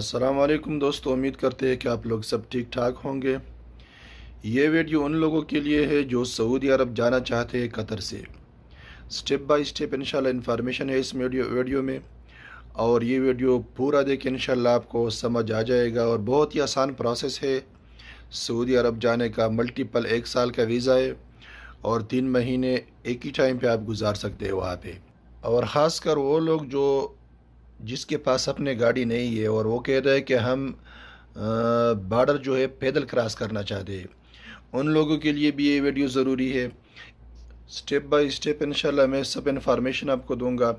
असलकुम दोस्तों, उम्मीद करते हैं कि आप लोग सब ठीक ठाक होंगे। ये वीडियो उन लोगों के लिए है जो सऊदी अरब जाना चाहते हैं कतर से। स्टेप बाय स्टेप इंशाल्लाह इन्फॉर्मेशन है इस वीडियो वीडियो में। और ये वीडियो पूरा देख इंशाल्लाह आपको समझ आ जाएगा और बहुत ही आसान प्रोसेस है। सऊदी अरब जाने का मल्टीपल एक साल का वीज़ा है और तीन महीने एक ही टाइम पर आप गुजार सकते हैं वहाँ पर और ख़ास वो लोग जो जिसके पास अपने गाड़ी नहीं है और वो कह रहे हैं कि हम बॉर्डर जो है पैदल क्रॉस करना चाहते हैं। उन लोगों के लिए भी ये वीडियो ज़रूरी है। स्टेप बाय स्टेप इंशाल्लाह मैं सब इन्फॉर्मेशन आपको दूँगा।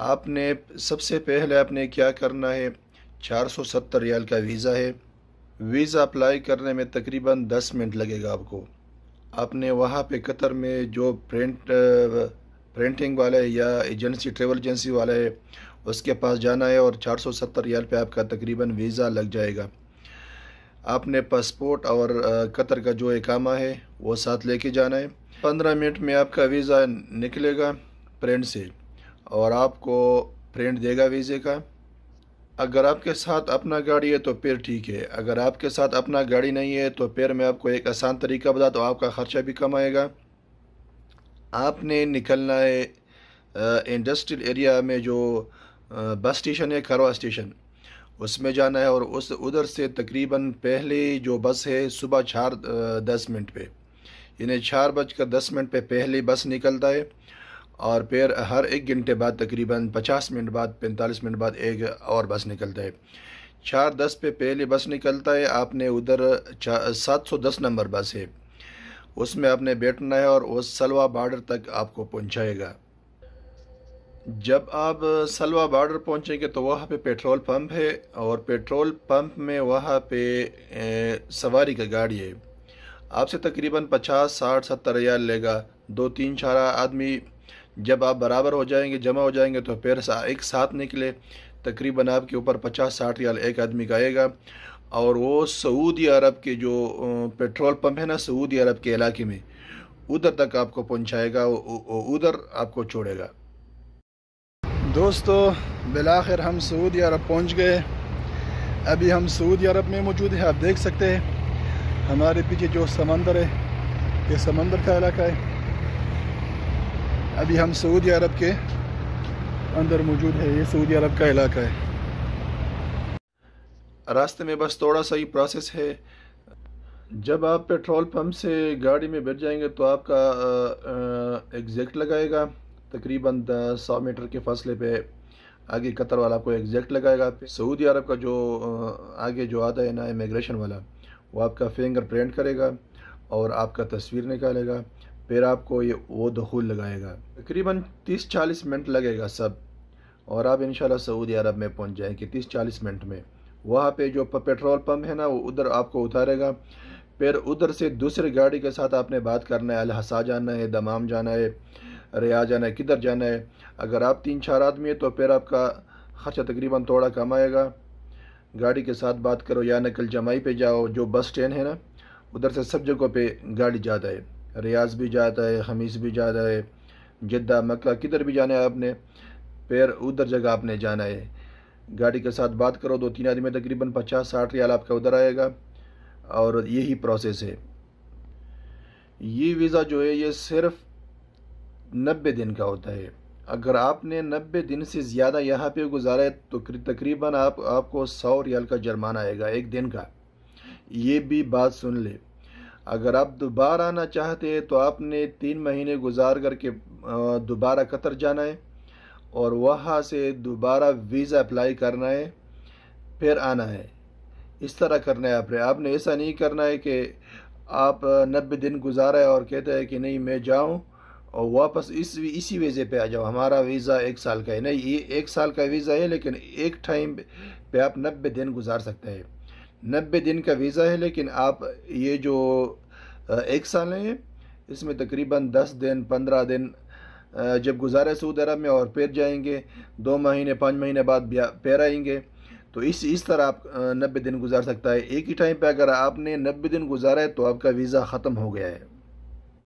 आपने सबसे पहले आपने क्या करना है? 470 रियाल का वीज़ा है। वीज़ा अप्लाई करने में तकरीबन 10 मिनट लगेगा आपको। आपने वहाँ पे कतर में जो प्रिंट प्रिंटिंग वाले या एजेंसी ट्रेवल एजेंसी वाले है उसके पास जाना है और 470 रियाल पे आपका तकरीबन वीज़ा लग जाएगा। आपने पासपोर्ट और कतर का जो इकामा है, वो साथ लेके जाना है। पंद्रह मिनट में आपका वीज़ा निकलेगा फ्रेंड से और आपको फ्रेंड देगा वीज़े का। अगर आपके साथ अपना गाड़ी है तो फिर ठीक है। अगर आपके साथ अपना गाड़ी नहीं है तो फिर मैं आपको एक आसान तरीका बता तो आपका ख़र्चा भी कम आएगा। आपने निकलना है इंडस्ट्रियल एरिया में जो बस स्टेशन है खरवा स्टेशन, उसमें जाना है और उस उधर से तकरीबन पहले जो बस है, सुबह चार दस मिनट पे। यानी चार बजकर दस मिनट पे पहली बस निकलता है और फिर हर एक घंटे बाद तकरीबन पचास मिनट बाद, पैंतालीस मिनट बाद एक और बस निकलता है। चार दस पे पहली बस निकलता है, आपने उधर सात सौ दस नंबर बस है। उसमें आपने बैठना है और उस सलवा बॉर्डर तक आपको पहुंचाएगा। जब आप सलवा बॉर्डर पहुँचेंगे तो वहाँ पे पेट्रोल पंप है और पेट्रोल पंप में वहाँ पे सवारी का गाड़ी है। आपसे तकरीबन पचास, साठ, सत्तर रियाल लेगा। दो तीन चार आदमी जब आप बराबर हो जाएँगे, जमा हो जाएँगे तो फिर एक साथ निकले। तकरीबन आपके ऊपर पचास, साठ रियाल एक आदमी का आएगा। और वो सऊदी अरब के जो पेट्रोल पंप है ना, सऊदी अरब के इलाके में, उधर तक आपको पहुंचाएगा उधर आपको छोड़ेगा। दोस्तों, बिलाखिर हम सऊदी अरब पहुँच गए। अभी हम सऊदी अरब में मौजूद हैं, आप देख सकते हैं। हमारे पीछे जो समंदर है, ये समंदर का इलाका है। अभी हम सऊदी अरब के अंदर मौजूद है, ये सऊदी अरब का इलाका है। रास्ते में बस थोड़ा सा ही प्रोसेस है। जब आप पेट्रोल पंप से गाड़ी में बैठ जाएँगे तो आपका एग्जैक्ट लगाएगा। तकरीबन सौ मीटर के फासले पे आगे कतर वाला आपको एग्जैक्ट लगाएगा। सऊदी अरब का जो आगे जो आता है ना इमिग्रेशन वाला, वो आपका फिंगर प्रिंट करेगा और आपका तस्वीर निकालेगा। फिर आपको ये वो दखूल लगाएगा। तकरीबन 30-40 मिनट लगेगा सब। और आप इंशाल्लाह सऊदी अरब में पहुँच जाएँगे 30-40 मिनट में। वहाँ पे जो पेट्रोल पंप है ना, वो उधर आपको उतारेगा। फिर उधर से दूसरी गाड़ी के साथ आपने बात करना है अलहसा जाना है, दमाम जाना है। रिया जाना है, किधर जाना है? अगर आप तीन चार आदमी है तो फिर आपका ख़र्चा तकरीबन थोड़ा कम आएगा। गाड़ी के साथ बात करो या नकल जमाई पे जाओ, जो बस स्टैंड है ना, उधर से सब जगहों पे गाड़ी जाता है। रियाज भी जाता है हमीस भी जाता है, जिद्दा, मक्का, किधर भी जाना है आपने, फिर उधर जगह आपने जाना है। गाड़ी के साथ बात करो, दो तीन आदमी तकरीबन पचास साठ रियाल आपका उधर आएगा, और यही प्रोसेस है। ये वीज़ा जो है, ये सिर्फ़ नब्बे दिन का होता है। अगर आपने नब्बे दिन से ज़्यादा यहाँ पे गुजारा है तो तकरीबन आप, आपको सौ रियाल का जुर्माना आएगा एक दिन का। ये भी बात सुन ले। अगर आप दोबारा आना चाहते हैं तो आपने तीन महीने गुजार करके दोबारा कतर जाना है और वहाँ से दोबारा वीज़ा अप्लाई करना है, फिर आना है। इस तरह करना है आपने। आपने ऐसा नहीं करना है कि आप नब्बे दिन गुजारा है और कहते हैं कि नहीं, मैं जाऊँ और वापस इस इसी वीज़े पे आ जाओ। हमारा वीज़ा एक साल का है। नहीं, ये एक साल का वीज़ा है, लेकिन एक टाइम पे आप नब्बे दिन गुजार सकते हैं। नब्बे दिन का वीज़ा है, लेकिन आप ये जो एक साल है, इसमें तकरीबन दस दिन, पंद्रह दिन जब गुजारे सऊदी अरब में और फिर जाएँगे, दो महीने, पाँच महीने बाद फिर आएँगे। तो इस इस तरह आप नब्बे दिन गुजार सकता है। एक ही टाइम पे अगर आपने नब्बे दिन गुजारा है तो आपका वीज़ा ख़त्म हो गया है।